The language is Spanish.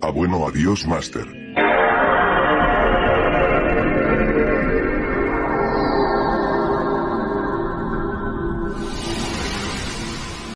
Ah bueno adiós Master.